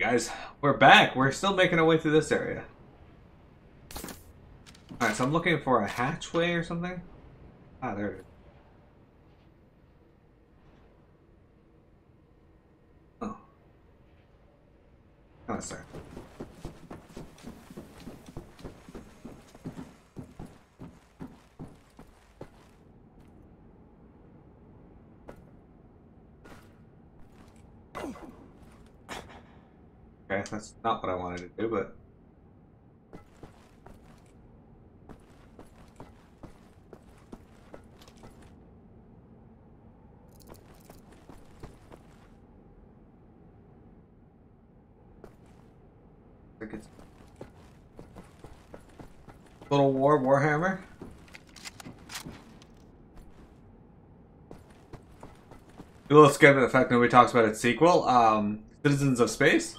guys. We're back. We're still making our way through this area. Alright, so I'm looking for a hatchway or something. Ah, there it is. Oh. Oh, sorry. Okay, that's not what I wanted to do, but... Little War Warhammer? A little scared of the fact nobody talks about its sequel, um, Citizens of Space?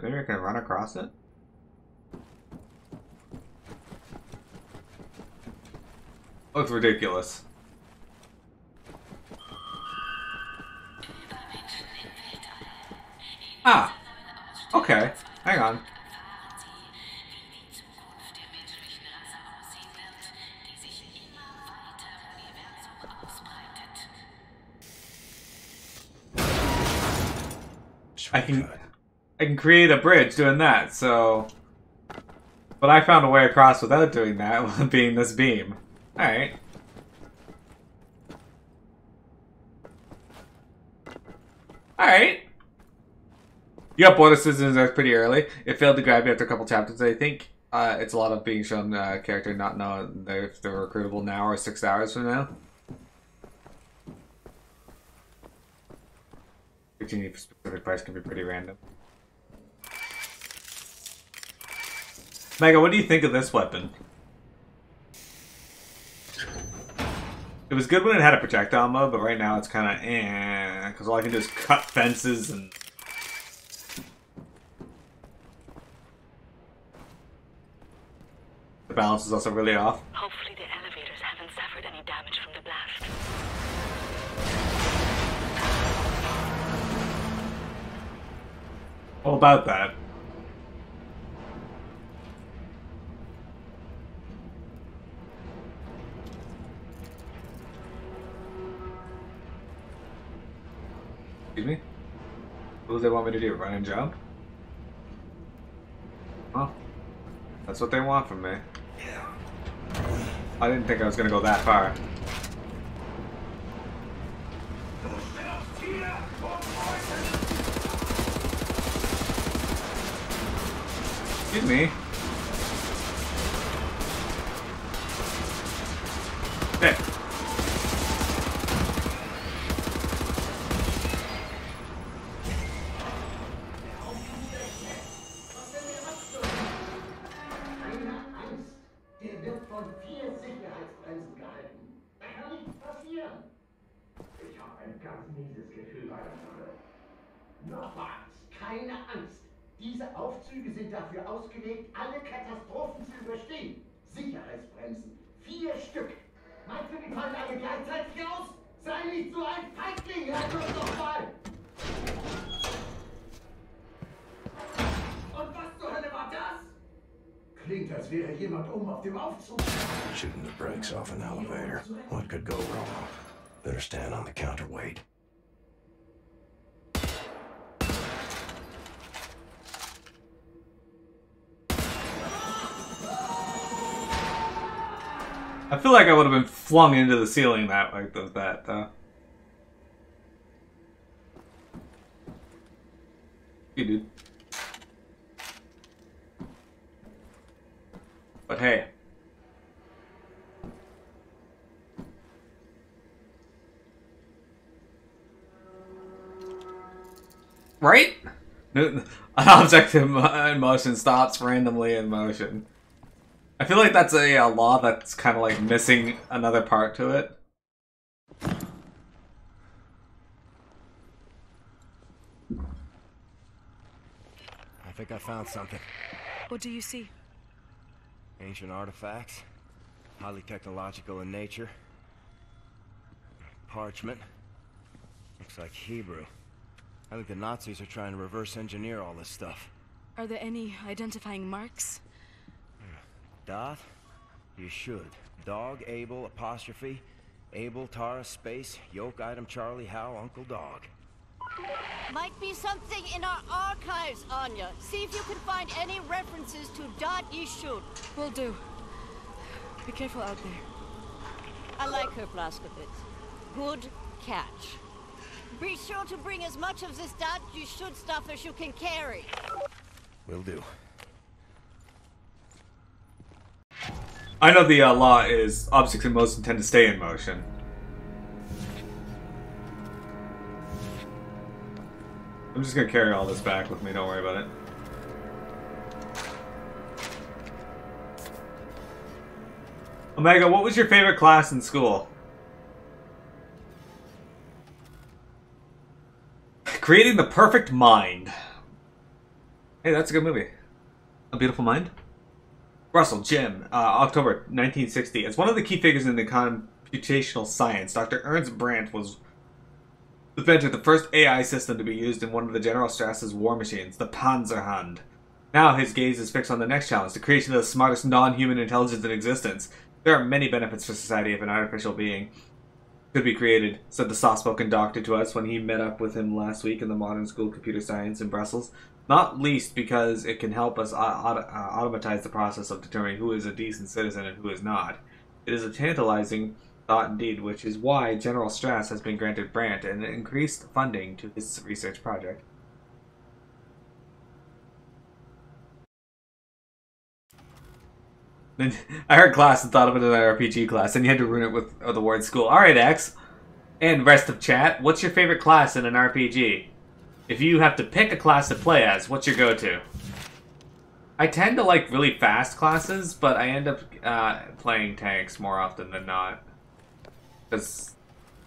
Dude, maybe I can run across it? Looks ridiculous. Ah, okay. Hang on. I can create a bridge doing that, so but I found a way across without doing that, being this beam. Alright. Alright. Got bonus citizens that's pretty early. It failed to grab you after a couple chapters, I think. Uh, it's a lot of being shown uh, character not knowing if they're recruitable now or six hours from now. 15 specific price can be pretty random. Mega, what do you think of this weapon? It was good when it had a projectile mode, but right now it's kind of eh, because all I can do is cut fences and. The balance is also really off. Hopefully the elevators haven't suffered any damage from the blast. All about that. Excuse me? What do they want me to do? Run and jump? Huh? That's what they want from me. I didn't think I was gonna go that far. Excuse me. Better stand on the counterweight. I feel like I would have been flung into the ceiling that like that though. You dude. But hey. Right? An object in in motion stops randomly in motion. I feel like that's a, uh law that's kind of like missing another part to it. I think I found something. What do you see? Ancient artifacts, highly technological in nature. Parchment. Looks like Hebrew. I think the Nazis are trying to reverse engineer all this stuff. Are there any identifying marks? Dot? You should. Dog, Abel, apostrophe. Abel, Tara, space, yoke item, Charlie, Hal, Uncle Dog. Might be something in our archives, Anya. See if you can find any references to Da'at Yichud. Will do. Be careful out there. I like her, Blazkowicz. Good catch. Be sure to bring as much of this Da'at Yichud stuff as you can carry. Will do. I know the uh, law is objects in motion tend to stay in motion. I'm just gonna carry all this back with me, don't worry about it. Omega, what was your favorite class in school? Creating the Perfect Mind. Hey, that's a good movie. A Beautiful Mind? Russell, Jim, uh, October 1960. As one of the key figures in the computational science, Dr. Ernst Brandt was invented the first AI system to be used in one of the General Strasse's war machines, the Panzerhund. Now his gaze is fixed on the next challenge, the creation of the smartest non-human intelligence in existence. There are many benefits for society if an artificial being could be created, said the soft-spoken doctor to us when he met up with him last week in the Modern School of Computer Science in Brussels. Not least because it can help us uh, automatize the process of determining who is a decent citizen and who is not. It is a tantalizing thought indeed, which is why General Strasse has been granted Brandt an increased funding to his research project. I heard class and thought of it as an RPG class, and you had to ruin it with uh, the word school. All right, X, and rest of chat. What's your favorite class in an RPG? If you have to pick a class to play as, what's your go-to? I tend to like really fast classes, but I end up uh, playing tanks more often than not because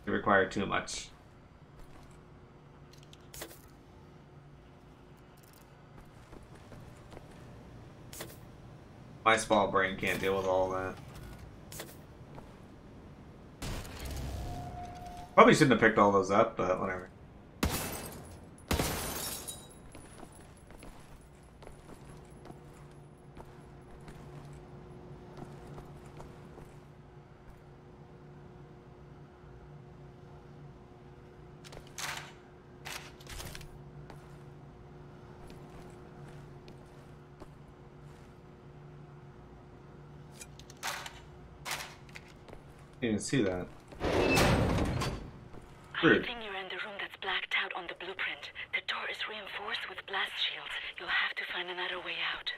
they require too much. My small brain can't deal with all that. Probably shouldn't have picked all those up, but whatever. See that. Rude. think you're in the room that's blacked out on the blueprint. The door is reinforced with blast shields. You'll have to find another way out.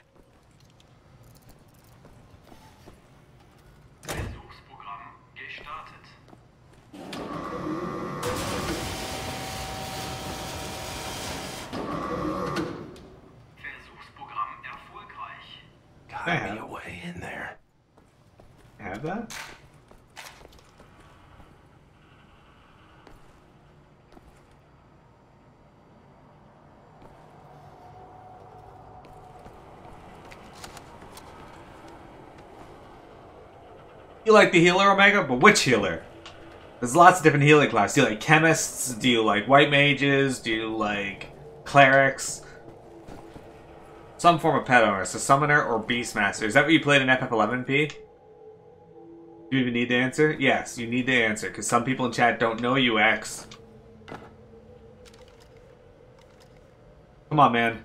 Versuchsprogramm gestartet. Versuchsprogramm erfolgreich. Gotta be Yeah. a way in there. Have that? You like the healer, Omega? But which healer? There's lots of different healing classes. Do you like chemists? Do you like white mages? Do you like clerics? Some form of pet owner, so summoner or beastmaster. Is that what you played in FF11P? Do you even need to answer? Yes, you need to answer, because some people in chat don't know you, X. Come on, man.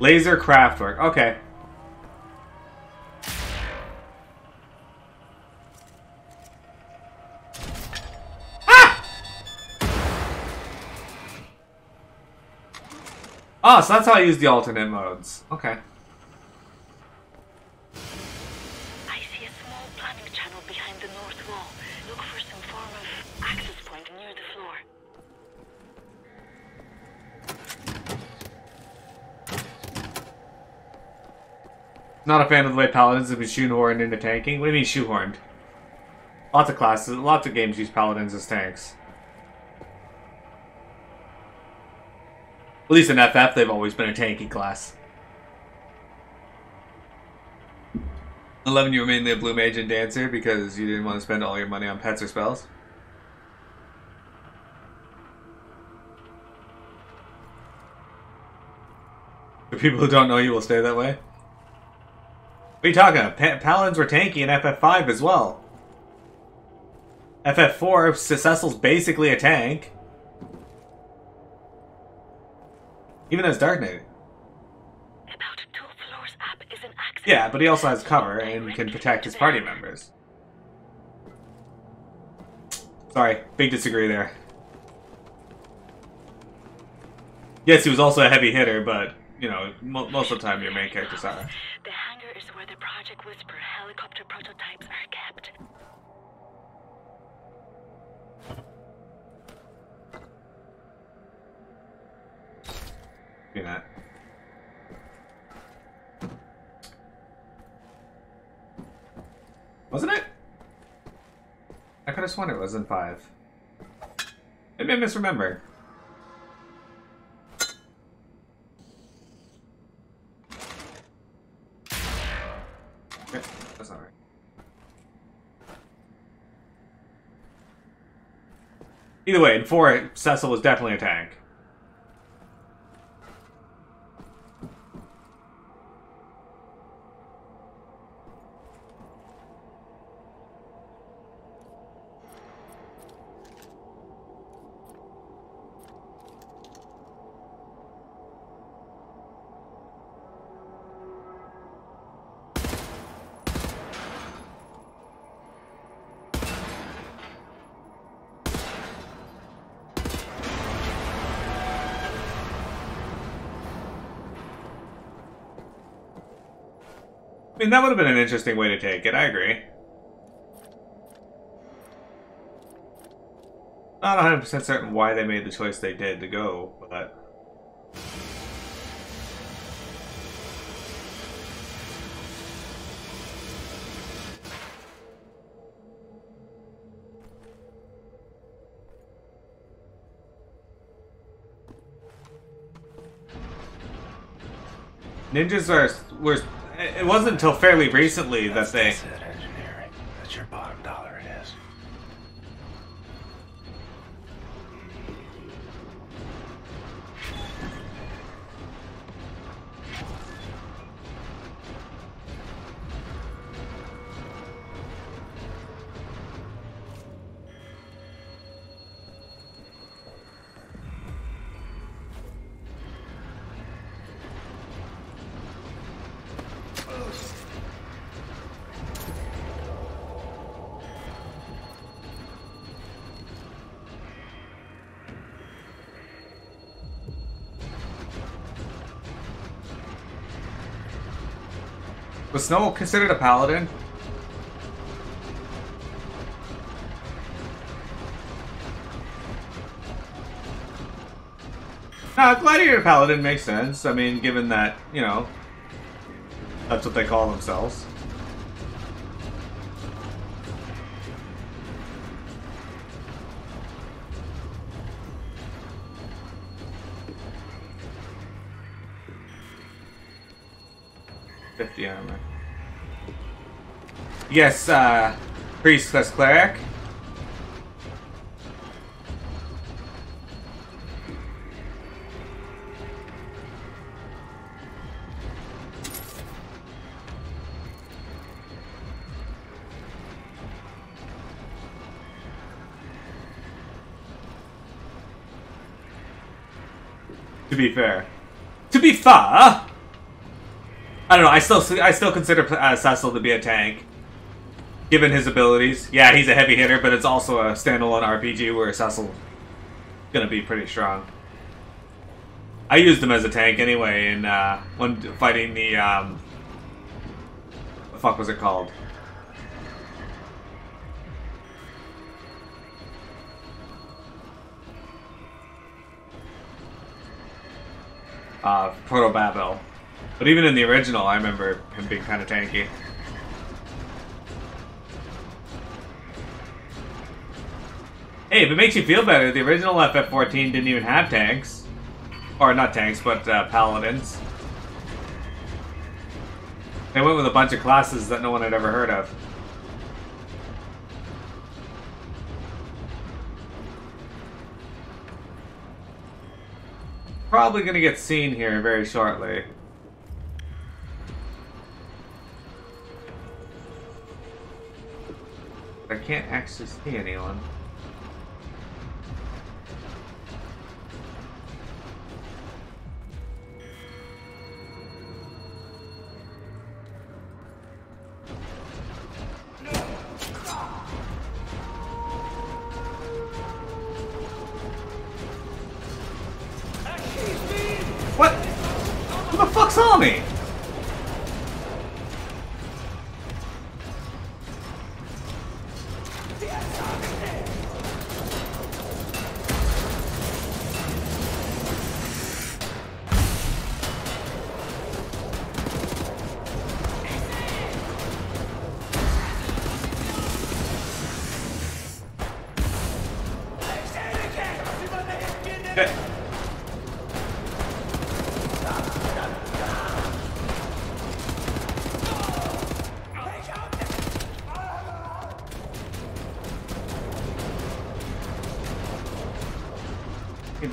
Laserkraftwerk. Okay. Ah! Oh, so that's how I use the alternate modes. Okay. Not a fan of the way paladins have been shoehorned into tanking. What do you mean shoehorned? Lots of classes, lots of games use paladins as tanks. At least in FF, they've always been a tanky class. 11, you were mainly a blue mage and dancer because you didn't want to spend all your money on pets or spells. For people who don't know you will stay that way. What are you talking about? Pa- Paladins were tanky in FF5 as well. FF4, Cecil's basically a tank. Even as Dark Knight. About two floors up is an access Yeah, but he also has cover and can protect his party members. Sorry, big disagree there. Yes, he was also a heavy hitter, but, you know, mo- most of the time your main characters are. Project Whisper helicopter prototypes are kept. Do that. Wasn't it? I could have sworn it was in five. Maybe I misremember. Okay, that's not right. Either way, in four, Cecil was definitely a tank. Mean, that would have been an interesting way to take it, I agree. Not 100% certain why they made the choice they did to go, but... Ninjas are were. It wasn't until fairly recently that they. That's engineering. That's your bottom dollar, Snow considered a paladin? No, Gladiator Paladin makes sense. I mean, given that, you know, that's what they call themselves. Fifty armor. Yes, uh, priest plus cleric. To be fair. To be fair! I don't know, I still I still consider uh, Cecil to be a tank given his abilities. Yeah, he's a heavy hitter, but it's also a standalone RPG where Cecil's gonna be pretty strong. I used him as a tank anyway, in uh, when fighting the um, the fuck was it called? Uh, Proto Babel. But even in the original, I remember him being kind of tanky. Hey, if it makes you feel better, the original FF14 didn't even have tanks. Or not tanks, but uh, paladins. They went with a bunch of classes that no one had ever heard of. Probably gonna get seen here very shortly. I can't actually see anyone.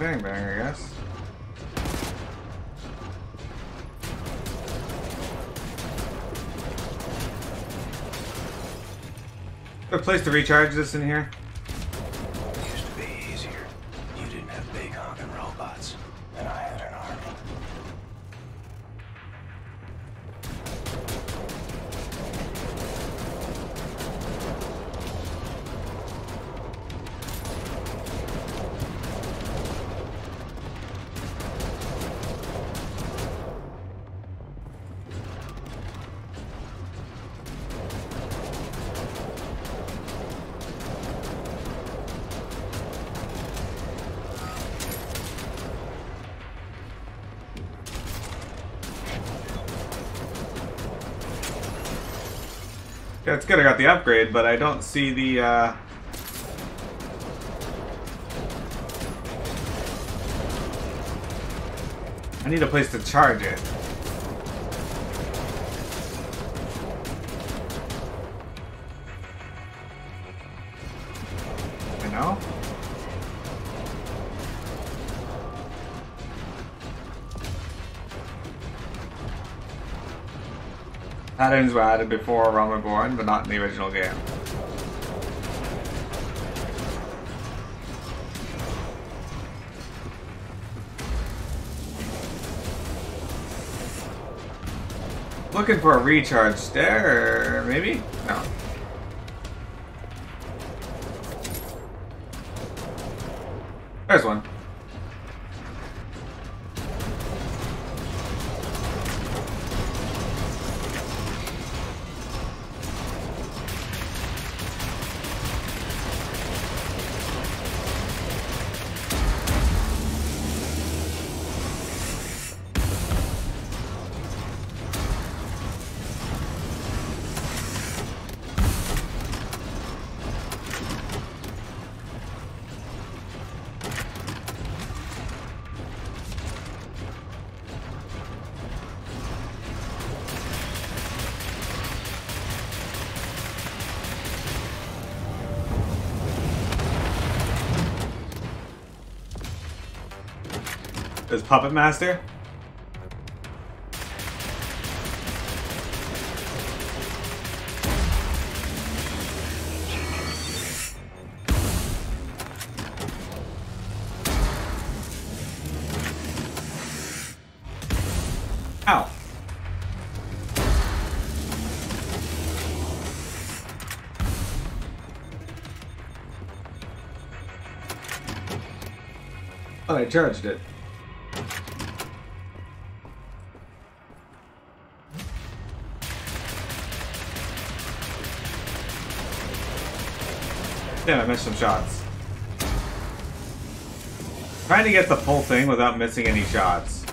Hey, bang bang, I guess. A place to recharge this in here? Yeah, it's good I got the upgrade, but I don't see the, uh... I need a place to charge it. Patterns were added before Realm Reborn, but not in the original game. Looking for a recharge there, maybe? Puppet Master? Ow. Oh, I charged it. Damn, I missed some shots. Trying to get the full thing without missing any shots.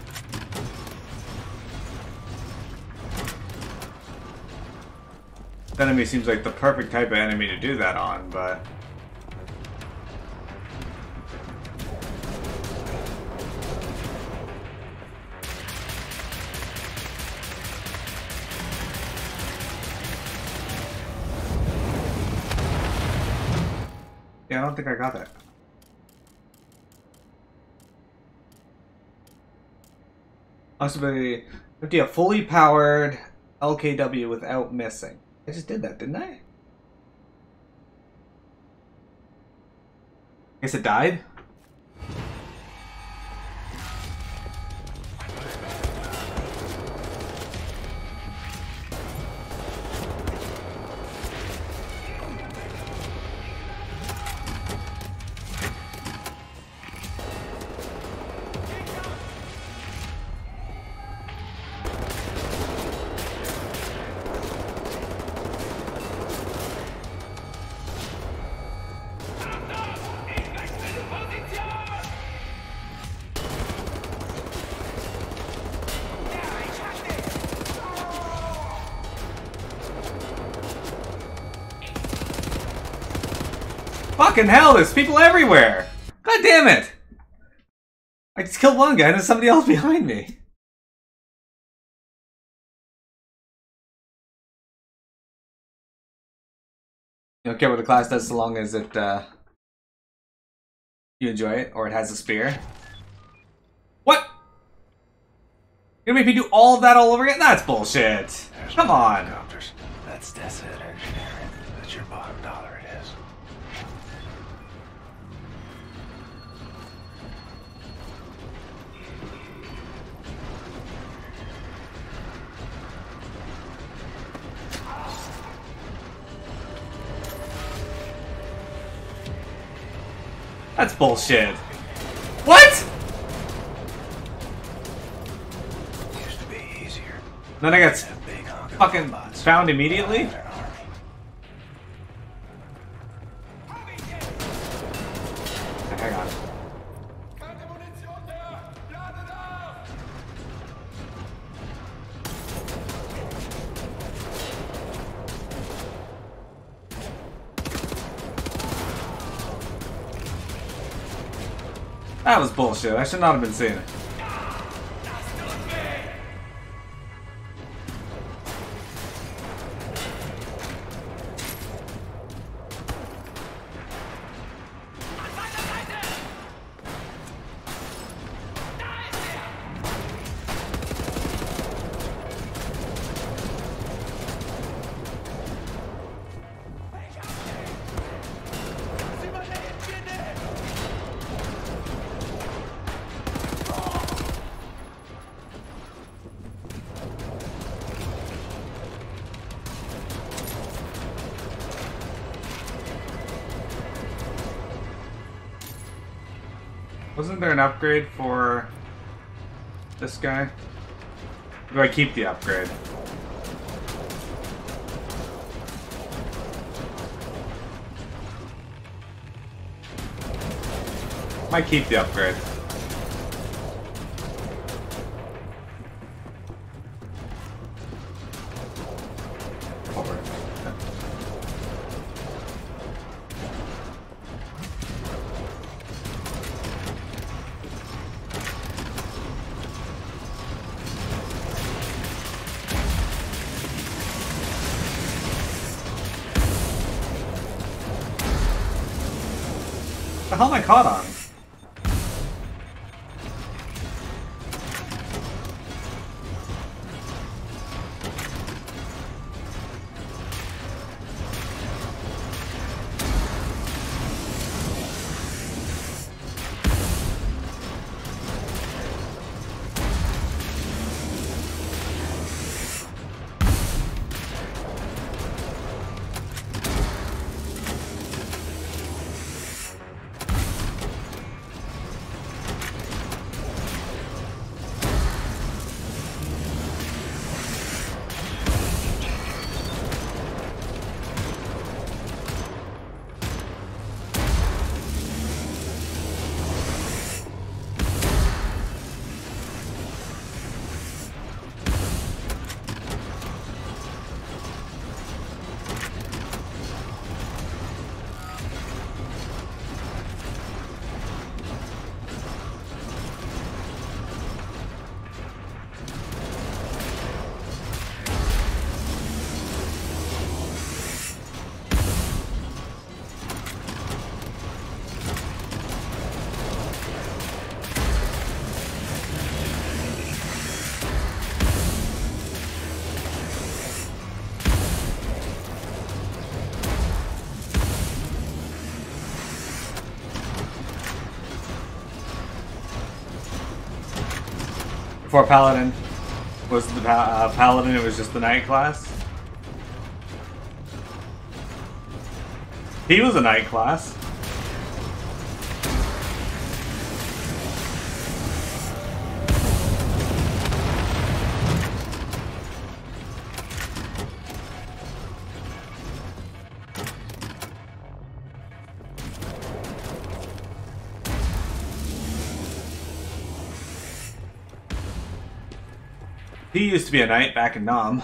Enemy seems like the perfect type of enemy to do that on, but... think I got. Must be empty a fully powered LKW without missing. I just did that, didn't I? Guess it died? Fucking hell, there's people everywhere! God damn it! I just killed one guy and there's somebody else behind me. You don't care what the class does so long as it, uh, you enjoy it, or it has a spear. What? You're gonna make me do all of that all over again? That's bullshit! Come on! That's that's it. That's your bottom dollar. It is. That's bullshit. What? Used to be easier. Then I got fucking robots. found immediately? Bullshit. I should not have been saying it. Wasn't there an upgrade for this guy? Do I keep the upgrade? Might keep the upgrade. The hell am I caught on? Before Paladin was the pa- uh, Paladin, it was just the Knight class. He was a Knight class. He used to be a knight back in Nam.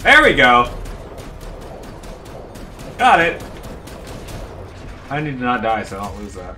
There we go. Got it. I need to not die so I don't lose that.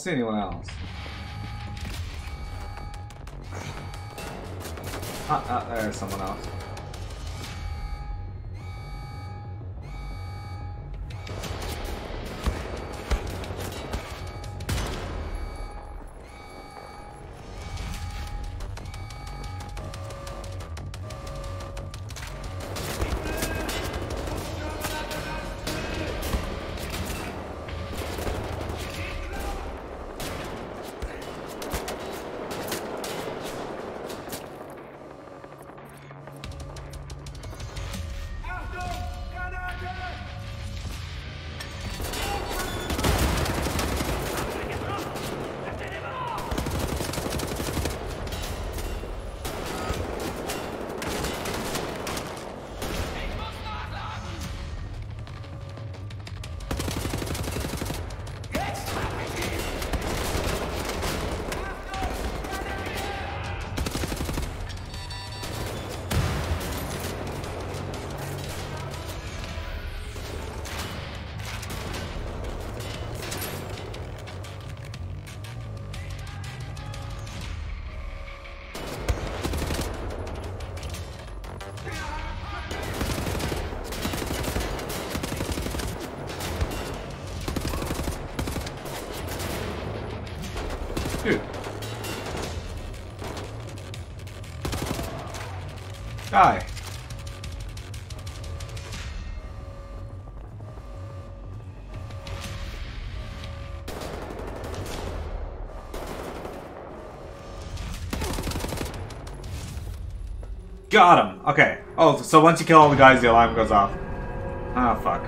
See anyone else. Ah, ah, there's someone else. Die. Got him. Okay. Oh, so once you kill all the guys, the alarm goes off. Oh, fuck.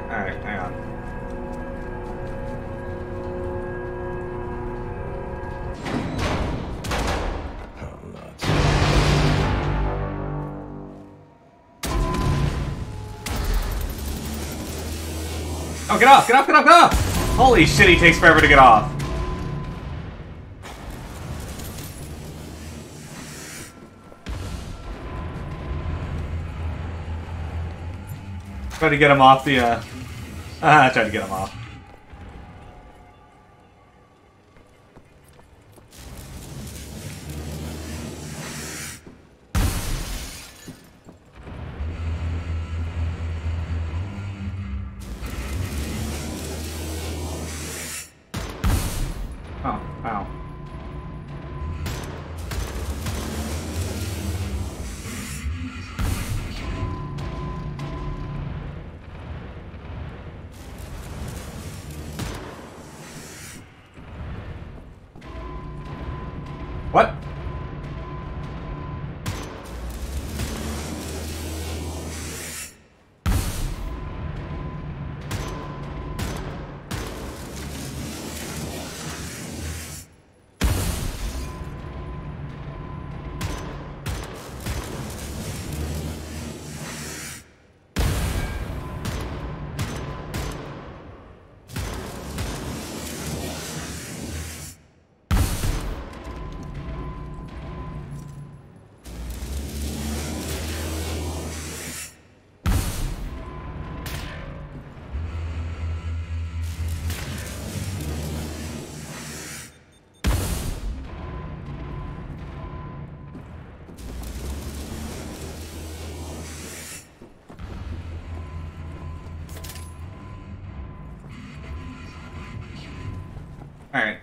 Get off! Get off! Get off! Get off! Holy shit, he takes forever to get off. Try to get him off the, uh... Ah, I tried to get him off.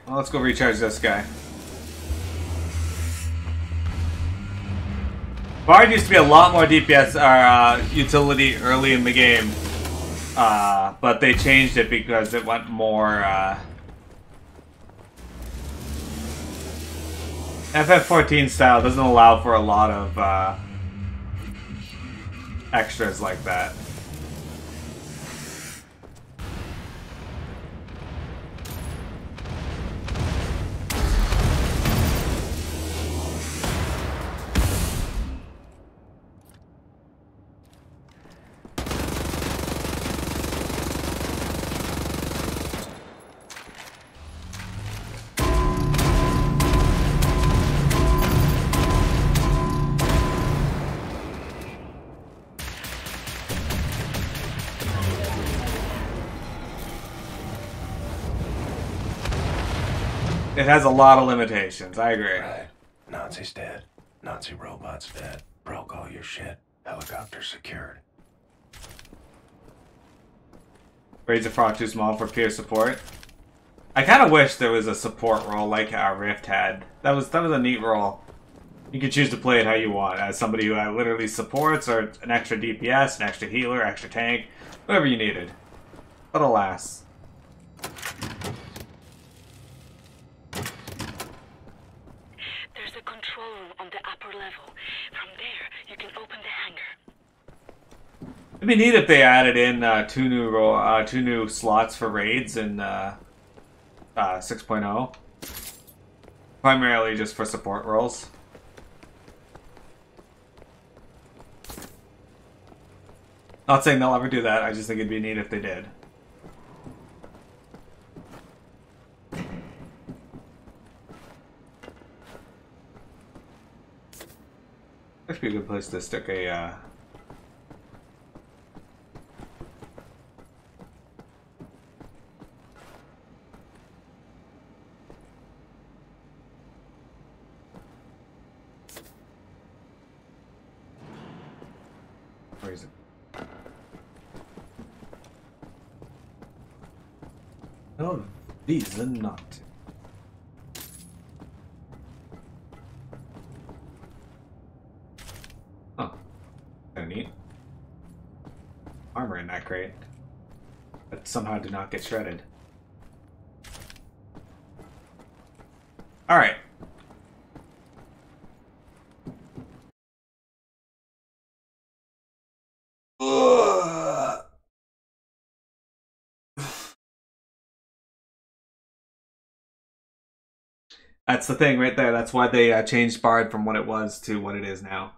Well, let's go recharge this guy. Bard used to be a lot more DPS or uh, utility early in the game, uh, but they changed it because it went more. Uh, FF14 style doesn't allow for a lot of uh, extras like that. It has a lot of limitations. I agree. Right. Nazi's dead. Nazi robot's dead. Broke all your shit. Helicopter secured. Raids of Frog too small for peer support. I kind of wish there was a support role like our Rift had. That was that was a neat role. You can choose to play it how you want, as somebody who uh, literally supports, or an extra DPS, an extra healer, extra tank, whatever you needed. But alas. There's a control room on the upper level. From there, you can open the hangar. It'd be neat if they added in uh, two new ro- uh, two new slots for raids in uh, uh, 6.0. Primarily just for support roles. Not saying they'll ever do that, I just think it'd be neat if they did. That'd be a good place to stick a uh, Where is it? Are not. Huh. Kinda neat. Armor in that crate. That somehow did not get shredded. Alright. That's the thing right there. That's why they uh, changed Bard from what it was to what it is now.